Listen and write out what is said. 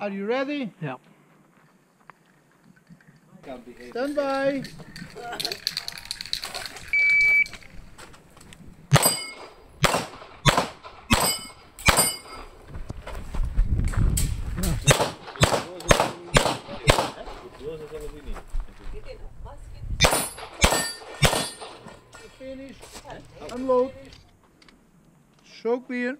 Are you ready? Yeah. Stand by. Finish. Unload. Show clear.